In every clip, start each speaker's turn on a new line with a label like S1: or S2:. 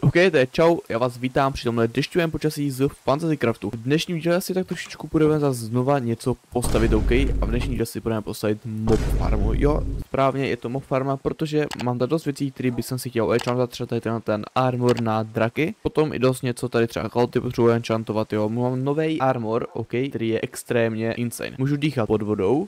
S1: OK, to je čau, já vás vítám při tomhle dešťovém počasí z Fantasy Craftu. V dnešním díle si tak trošičku budeme zase znova něco postavit, OK? A v dnešním díle si budeme postavit mob farmu. Jo, správně je to mob farma, protože mám tady dost věcí, které bych si chtěl enchantovat, třeba tady ten, ten armor na draky. Potom i dost něco tady třeba kalty potřebuji enchantovat, jo. Mám nový armor, OK, který je extrémně insane. Můžu dýchat pod vodou, uh,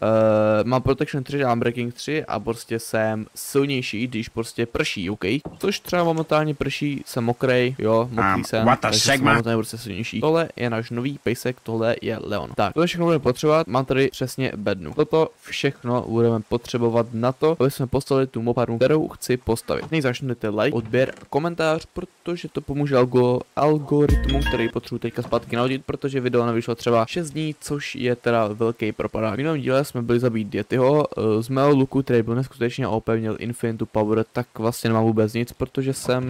S1: mám protection 3, mám breaking 3 a prostě jsem silnější, když prostě prší, OK? Což třeba momentálně prší, jsem mokrej, jo, mokrý
S2: Um,
S1: jsem,
S2: what
S1: takže
S2: sigma?
S1: jsem prostě silnější. Tohle je náš nový pejsek, tohle je Leon. Tak, tohle všechno budeme potřebovat, mám tady přesně bednu. Toto všechno budeme potřebovat na to, aby jsme postavili tu moparnu, kterou chci postavit. Než začnete like, odběr a komentář, protože to pomůže algo, algoritmu, který potřebuji teďka zpátky nahodit, protože video nevyšlo třeba 6 dní, což je teda velký propadák. V minulém díle jsme byli zabít Yetiho, eh, z mého luku, který byl neskutečně OP, měl Infinitu Power, tak vlastně nemám vůbec nic, protože jsem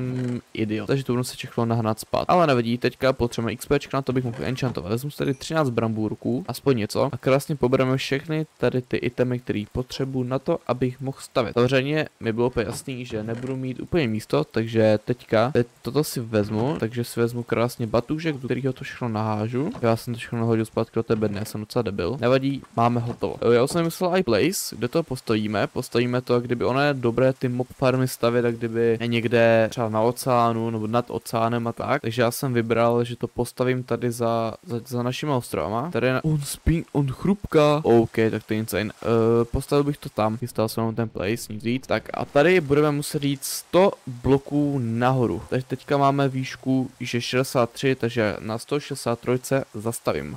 S1: idiot. Takže to se všechno nahnat spát. Ale nevadí, teďka potřebujeme XP, na to bych mohl enchantovat. Vezmu tady 13 brambůrků, aspoň něco, a krásně pobereme všechny tady ty itemy, které potřebuji na to, abych mohl stavit. Samozřejmě mi bylo úplně jasný, že nebudu mít úplně místo, takže teďka teď toto si vezmu, takže si vezmu krásně batůžek, do kterého to všechno nahážu. Já jsem to všechno nahodil zpátky do té bedny, jsem docela debil. Nevadí, máme hotovo. Já už jsem myslel i place, kde to postavíme. Postavíme to, kdyby ono je dobré ty mob farmy stavět, a kdyby někde třeba na oceánu nebo nad oceánem a tak. Takže já jsem vybral, že to postavím tady za, za, za našima ostrovama. Tady je na... On spí, on chrupka. OK, tak to je insane. Uh, postavil bych to tam, chystal jsem ten place, nic víc. Tak a tady budeme muset jít 100 bloků nahoru. Takže teďka máme výšku, že 63, takže na 163 zastavím.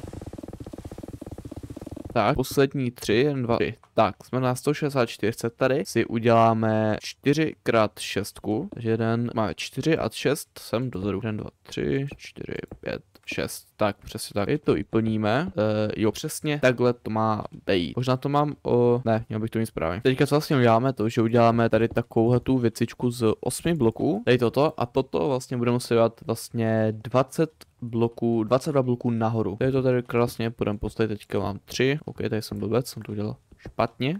S1: Tak, poslední tři, jen dva, tři. Tak, jsme na 164 tady, si uděláme 4 x 6, takže jeden, máme 4 a 6 jsem dozadu. 1, 2, 3, 4, 5, 6. Tak, přesně tak. Teď to vyplníme. Uh, jo, přesně takhle to má být. Možná to mám o... Ne, měl bych to mít správně. Teďka co vlastně uděláme, to, že uděláme tady takovou tu věcičku z 8 bloků. Tady toto a toto vlastně budeme muset dělat vlastně 20 bloků, 22 bloků nahoru. Tady to tady krásně půjdeme postavit, teďka mám 3. OK, tady jsem blbec, jsem to udělal špatně.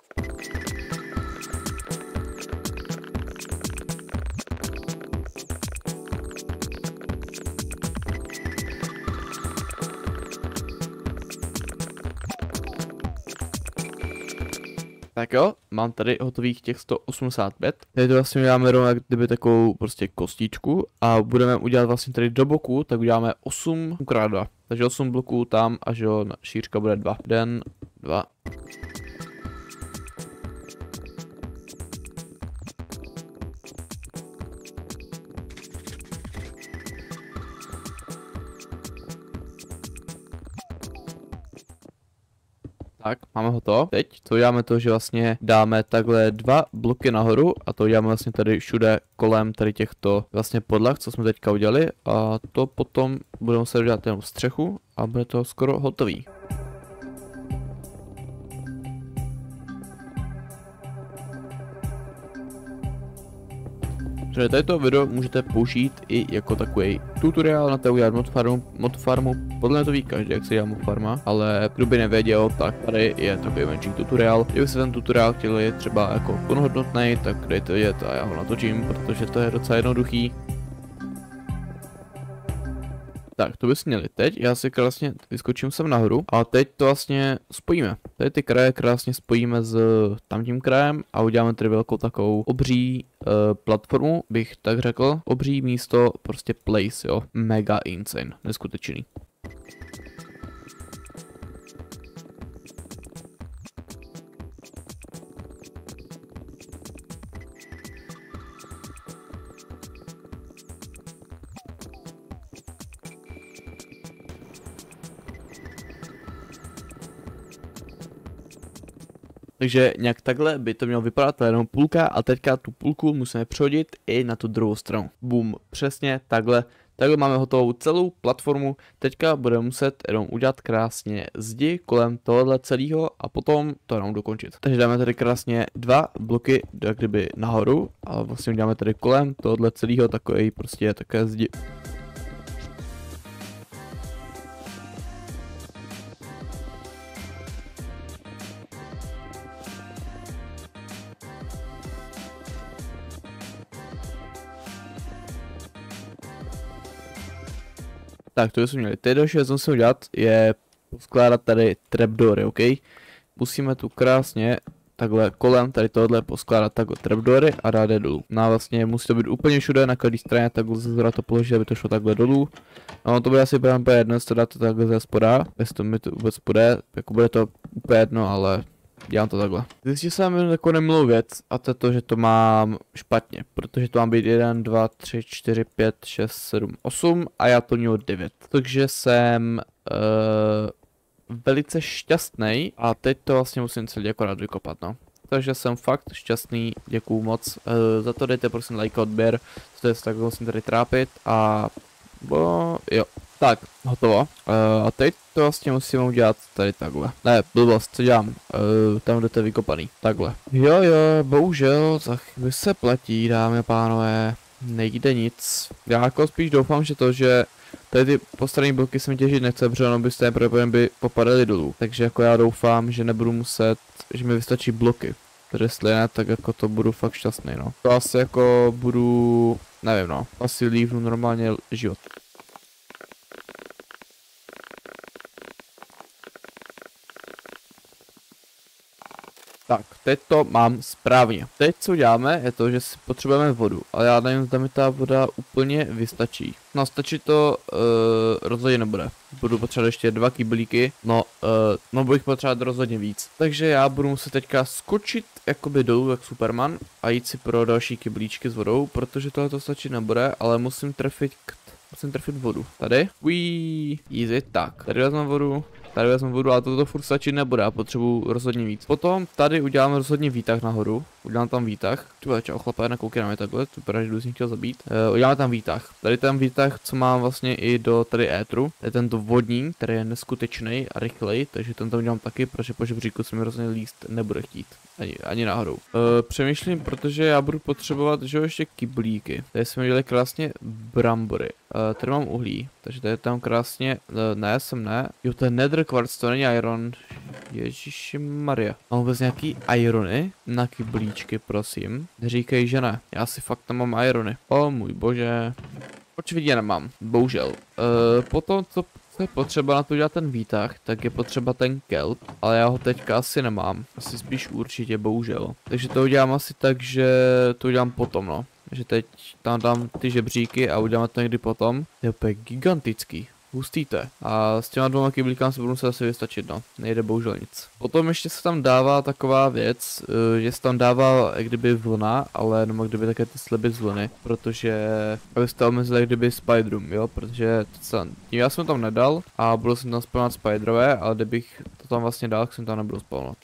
S1: Tak jo, mám tady hotových těch 185. Tady to vlastně uděláme rovnou jak kdyby takovou prostě kostičku a budeme udělat vlastně tady do boku, tak uděláme 8 x 2. Takže 8 bloků tam a že jo, šířka bude 2. Den, 2. Tak, máme hotovo. Teď to uděláme to, že vlastně dáme takhle dva bloky nahoru a to uděláme vlastně tady všude kolem tady těchto vlastně podlah, co jsme teďka udělali a to potom budeme muset udělat jenom střechu a bude to skoro hotový. Takže tady to video můžete použít i jako takový tutoriál na to udělat mod farmu, mod farmu. Podle mě to ví každý, jak se dělá mod farma, ale kdo by nevěděl, tak tady je takový menší tutoriál. Kdyby se ten tutoriál chtěli třeba jako plnohodnotný, tak dejte vědět a já ho natočím, protože to je docela jednoduchý. Tak, to byste měli teď, já si krásně vyskočím sem nahoru a teď to vlastně spojíme. Tady ty kraje krásně spojíme s tamtím krajem a uděláme tady velkou takovou obří uh, platformu, bych tak řekl. Obří místo, prostě place, jo. Mega insane, neskutečný. Takže nějak takhle by to mělo vypadat, je jenom půlka a teďka tu půlku musíme přehodit i na tu druhou stranu. Bum, přesně takhle. Takhle máme hotovou celou platformu, teďka budeme muset jenom udělat krásně zdi kolem tohohle celého a potom to jenom dokončit. Takže dáme tady krásně dva bloky jak kdyby nahoru a vlastně uděláme tady kolem tohohle celého takový prostě také zdi. Tak, to jsme měli. Teď další co musíme udělat, je poskládat tady trapdory, OK? Musíme tu krásně takhle kolem tady tohle poskládat takhle trapdory a dát je dolů. No a vlastně musí to být úplně všude na každé straně, takhle ze zhora to položit, aby to šlo takhle dolů. No to bude asi úplně jedno, jestli to dáte takhle ze spoda, jestli to mi to vůbec bude, jako bude to úplně jedno, ale dělám to takhle. Zjistil jsem takovou nemilou věc a to je to, že to mám špatně, protože to mám být 1, 2, 3, 4, 5, 6, 7, 8 a já to měl 9. Takže jsem uh, velice šťastný a teď to vlastně musím celý akorát vykopat, no. Takže jsem fakt šťastný, děkuju moc. Uh, za to dejte prosím like odběr, to je tak musím tady trápit a bo, jo. Tak, hotovo. Uh, a teď to vlastně musím udělat tady takhle. Ne, blbost, co dělám? Uh, tam, je vykopaný. Takhle. Jo, jo, bohužel, za chvíli se platí, dámy a pánové. Nejde nic. Já jako spíš doufám, že to, že Tady ty postranní bloky se mi těžit nechce, protože ono by z té by popadaly dolů. Takže jako já doufám, že nebudu muset, že mi vystačí bloky. Protože jestli ne, tak jako to budu fakt šťastný, no. To asi jako budu, nevím no, asi lívnu normálně život. Tak, teď to mám správně. Teď co děláme, je to, že si potřebujeme vodu, ale já nevím, zda mi ta voda úplně vystačí. No, stačí to uh, rozhodně nebude. Budu potřebovat ještě dva kyblíky, no, uh, no budu jich potřebovat rozhodně víc. Takže já budu muset teďka skočit jakoby dolů jak Superman a jít si pro další kyblíčky s vodou, protože tohle to stačí nebude, ale musím trefit musím trefit vodu. Tady. Wee, easy, tak. Tady vezmu vodu, Tady vezmu vodu, ale toto furt stačit nebude, já potřebuji rozhodně víc. Potom tady uděláme rozhodně výtah nahoru, udělám tam výtah. Tu čau, chlapa, jedna koukej na mě takhle, super, že jdu z nich chtěl zabít. Uh, uděláme tam výtah. Tady ten výtah, co mám vlastně i do tady étru, je tento vodní, který je neskutečný a rychlej, takže ten tam udělám taky, protože po žebříku se mi rozhodně líst nebude chtít. Ani, ani náhodou. Uh, přemýšlím, protože já budu potřebovat, že ještě kyblíky. Tady jsme dělali krásně brambory. Uh, tady mám uhlí, takže tady tam krásně, uh, ne, jsem ne. Jo, to je nether quartz, to není iron. Ježíši Maria. Mám vůbec nějaký irony na kyblíčky, prosím. Říkej, že ne. Já si fakt tam mám irony. O můj bože. Očividně nemám, bohužel. Uh, potom, co je potřeba na to dělat ten výtah, tak je potřeba ten kelp, ale já ho teďka asi nemám. Asi spíš určitě, bohužel. Takže to udělám asi tak, že to udělám potom, no. Že teď tam dám ty žebříky a uděláme to někdy potom. To je úplně gigantický. Je. A s těma dvoma kyblíkám se budu muset asi vystačit, no. Nejde bohužel nic. Potom ještě se tam dává taková věc, uh, že se tam dává jak kdyby vlna, ale jenom kdyby také ty sliby z vlny, protože abyste omezili jak kdyby spiderům, jo, protože to já jsem tam nedal a budu jsem tam spawnovat spiderové, ale kdybych to tam vlastně dal, tak jsem tam nebudu spawnovat.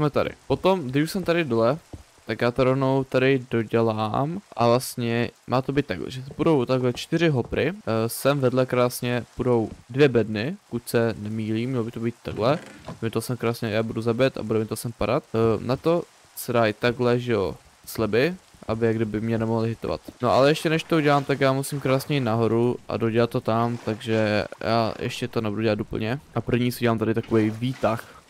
S1: Jsme tady. Potom, když jsem tady dole, tak já to rovnou tady dodělám a vlastně má to být takhle, že budou takhle čtyři hopry, uh, sem vedle krásně budou dvě bedny, pokud se nemýlím, mělo by to být takhle, mi to sem krásně, já budu zabít a bude mi to sem padat. Uh, na to se dají takhle, že jo, sleby, aby jak kdyby mě nemohli hitovat. No ale ještě než to udělám, tak já musím krásně jít nahoru a dodělat to tam, takže já ještě to nebudu dělat úplně. A první si dělám tady takový výtah.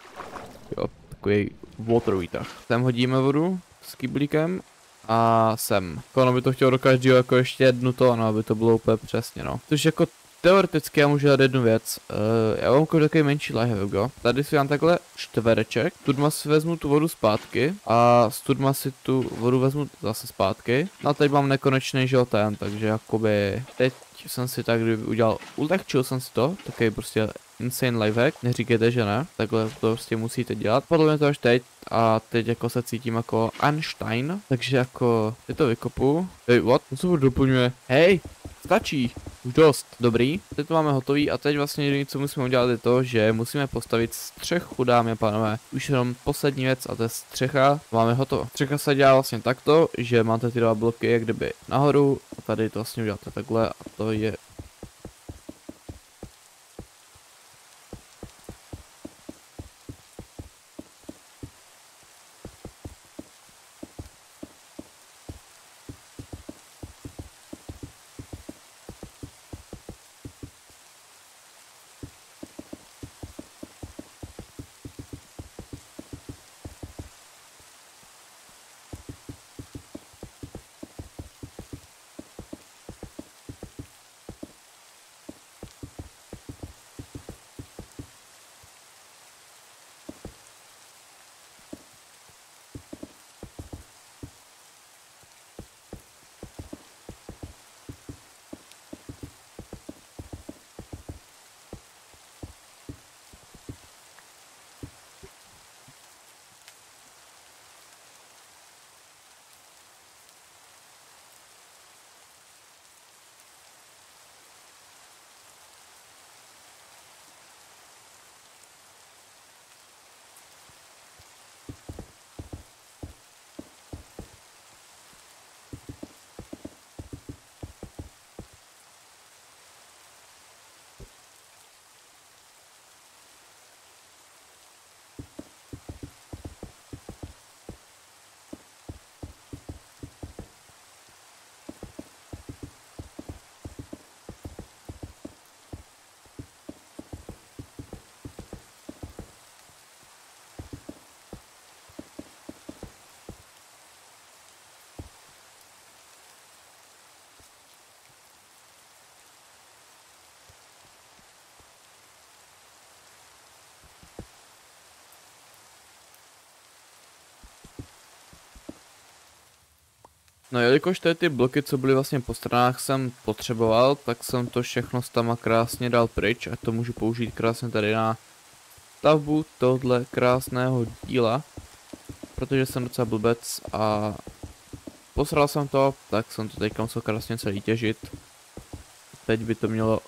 S1: Jo, takový water výtah. Sem hodíme vodu s kyblíkem a sem. Ono by to chtělo do každého jako ještě jednu to, no, aby to bylo úplně přesně, no. Což jako teoreticky já můžu dát jednu věc. Uh, já mám jako takový menší go. Tady si dám takhle čtvereček. Tudma si vezmu tu vodu zpátky a z tudma si tu vodu vezmu zase zpátky. No a teď mám nekonečný želtén, takže jakoby teď jsem si tak kdyby udělal, ulehčil jsem si to, takový prostě insane lifehack, neříkejte, že ne, takhle to prostě musíte dělat. Podle mě to až teď a teď jako se cítím jako Einstein, takže jako je to vykopu. Hej, what? Co to doplňuje? Hej, stačí, dost, dobrý. Teď to máme hotový a teď vlastně jediné, co musíme udělat je to, že musíme postavit střechu, dámy a pánové. Už jenom poslední věc a to je střecha, máme hotovo. Střecha se dělá vlastně takto, že máte ty dva bloky jak kdyby nahoru a tady to vlastně uděláte takhle a to je No jelikož tady ty bloky, co byly vlastně po stranách, jsem potřeboval, tak jsem to všechno s tama krásně dal pryč a to můžu použít krásně tady na stavbu tohle krásného díla. Protože jsem docela blbec a posral jsem to, tak jsem to teďka musel krásně celý těžit. Teď by to mělo...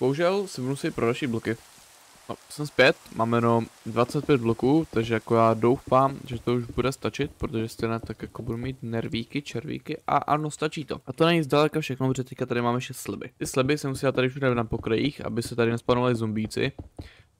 S1: Bohužel si si pro další bloky. No, jsem zpět, máme jenom 25 bloků, takže jako já doufám, že to už bude stačit, protože stejně tak jako budu mít nervíky, červíky a ano, stačí to. A to není zdaleka všechno, protože teďka tady máme ještě sliby. Ty sliby jsem musel tady všude na pokrajích, aby se tady nespanovali zombíci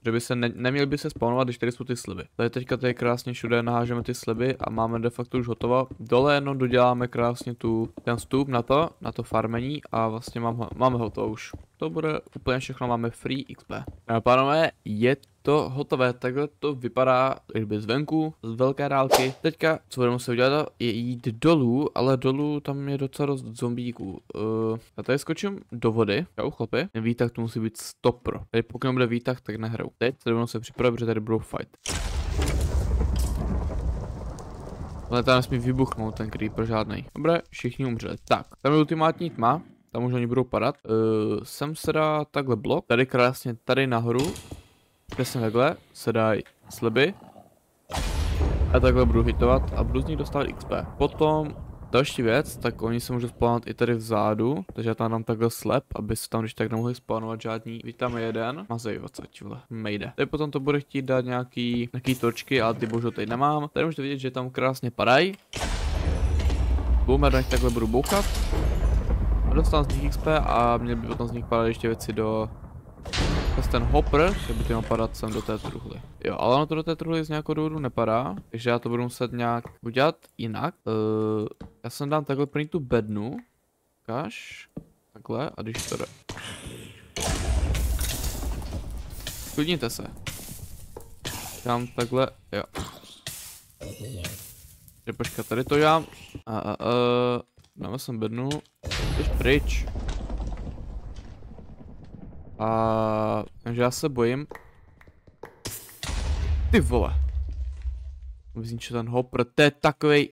S1: že by se ne, neměli by se spawnovat, když tady jsou ty sliby. Tady teďka tady krásně všude nahážeme ty sliby a máme de facto už hotovo. Dole jenom doděláme krásně tu, ten vstup na to, na to farmení a vlastně mám, máme hotovo už. To bude úplně všechno, máme free XP. A pánové, je to hotové, takhle to vypadá kdyby zvenku, z velké dálky. Teďka, co budeme muset udělat, je jít dolů, ale dolů tam je docela dost zombíků. Uh, já tady skočím do vody, čau chlapi, ten výtah tu musí být stopro. Tady pokud bude výtah, tak nehrou. Teď se se připravit, protože tady budou fight. Ale tam nesmí vybuchnout ten creeper žádný. Dobré, všichni umřeli. Tak, tam je ultimátní tma, tam už oni budou padat. Uh, sem se dá takhle blok, tady krásně, tady nahoru, Přesně takhle se dají sliby. A takhle budu hitovat a budu z nich dostávat XP. Potom další věc, tak oni se můžou spawnovat i tady vzadu, takže já tam dám takhle slep, aby se tam když tak nemohli spawnovat žádní. Vítáme jeden, mazej odsaď, vole, mejde. Tady potom to bude chtít dát nějaký, nějaký točky, ale ty bohužel tady nemám. Tady můžete vidět, že tam krásně padají. Boomer, nech takhle budu bouchat. A dostanu z nich XP a měl by potom z nich padat ještě věci do Zase ten hopper, že by měl padat sem do té truhly. Jo, ale ono to do té truhly z nějakého důvodu nepadá, takže já to budu muset nějak udělat jinak. Uh, já jsem dám takhle první tu bednu. Kaž. Takhle, a když to jde. Klidněte se. Dám takhle, jo. Je počkat, tady to dám. A, a, a, dáme sem bednu. Jdeš pryč. A takže já se bojím. Ty vole. Zničil ten hopr, to je takovej...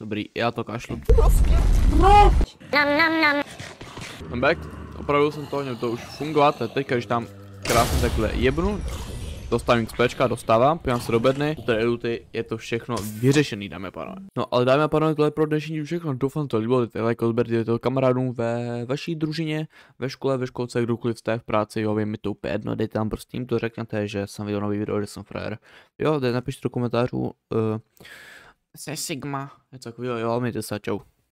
S1: Dobrý, já to kašlu. Jsem back. Opravdu jsem to, měl to už fungovat, teďka, když tam krásně takhle jebnu, Dostávám XP, dostávám, pojďám se do bedny, tady luty, je to všechno vyřešený, dámy a pánové. No ale dámy a pánové, tohle je pro dnešní všechno, doufám, to líbilo, dejte like, odberte to kamarádům ve vaší družině, ve škole, ve školce, kdokoliv jste v práci, jo, vím, mi to úplně jedno, dejte tam prostě jim to řekněte, že jsem viděl nový video, že jsem frajer. Jo, napište do komentářů, uh, se Sigma, něco takového, jo, mějte se, čau.